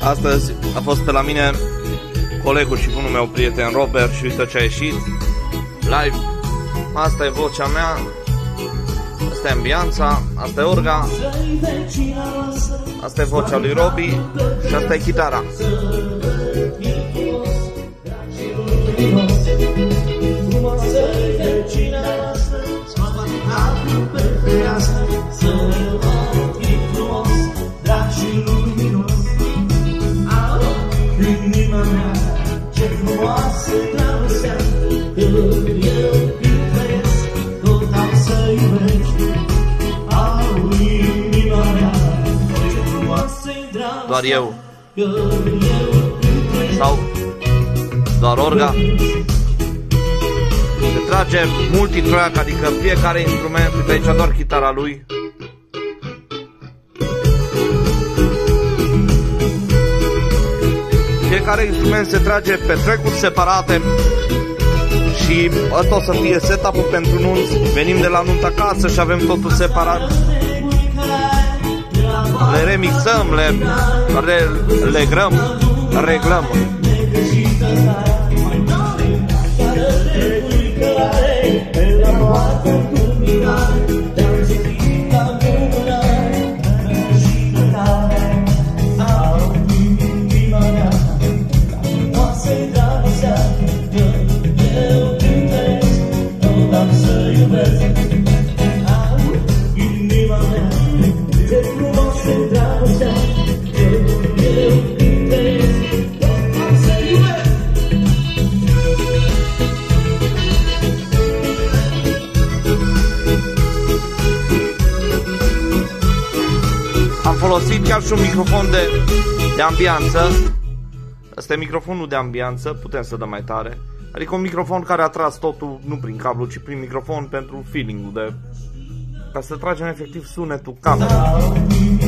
Astăzi a fost pe la mine colegul și bunul meu prieten Robert și uite ce a ieșit live. Asta e vocea mea, asta e ambianța, asta e orga, asta e vocea lui Robi și asta e chitara. Doar eu. Sau doar orga. Se trage multitrack, adică fiecare instrument Uite aici doar chitara lui. Fiecare instrument se trage pe track separate și asta o să fie setup-ul pentru nunți. Venim de la nuntă acasă și avem totul separat le remixăm, le, le legrăm, reglăm. Folosit chiar și un microfon de, de ambianță. Asta e microfonul de ambianță, putem să dăm mai tare. Adică un microfon care a tras totul nu prin cablu, ci prin microfon pentru feeling-ul de... Ca să tragem efectiv sunetul camerei.